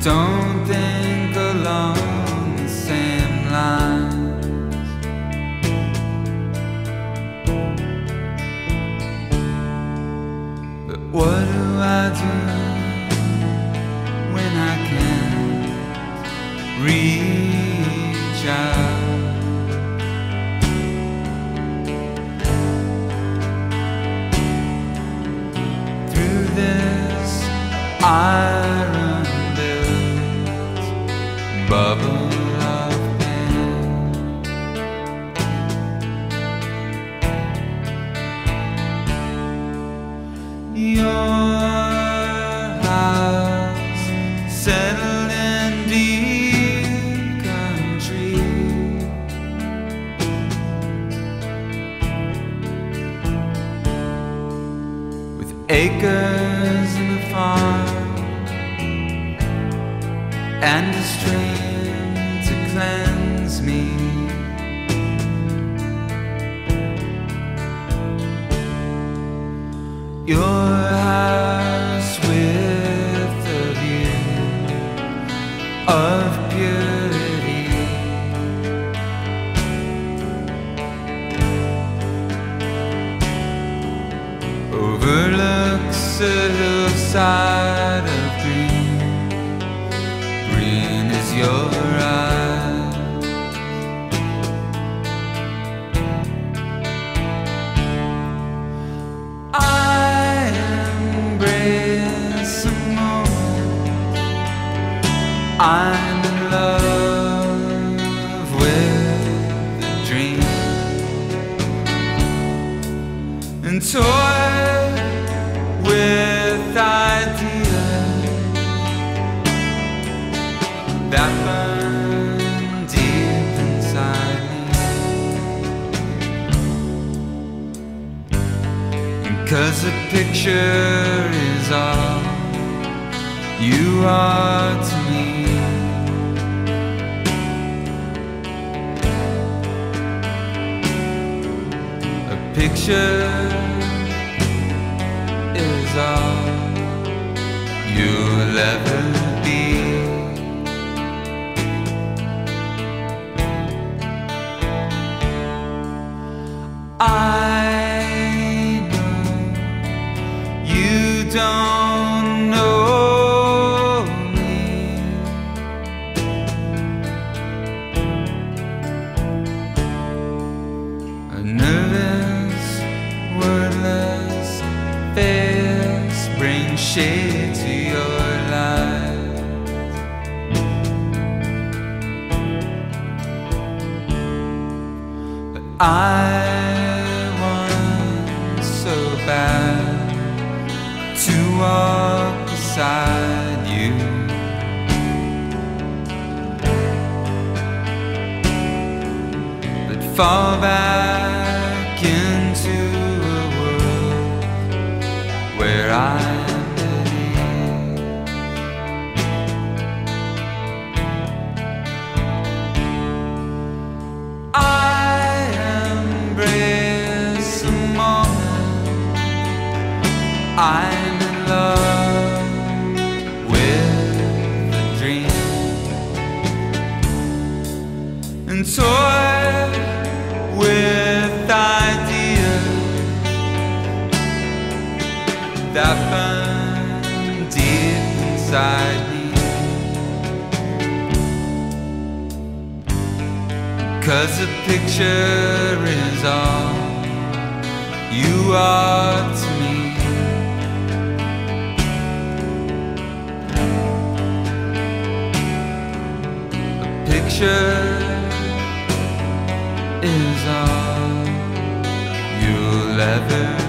don't think along the same lines. But what do I do when I can't reach out? through this iron acres in the country with acres and a farm and a stream to cleanse me. Your house with a view of purity. overlooks a hillside I'm in love with the dream and toy with ideas that burn deep inside me. Cause a picture is all you are to me. A picture is all you'll ever shade to your life. But I want so bad to walk beside you. But fall back into a world where I I'm in love with the dream and toy with ideas that burn deep inside me. Cause a picture is all you are to Picture is all you'll ever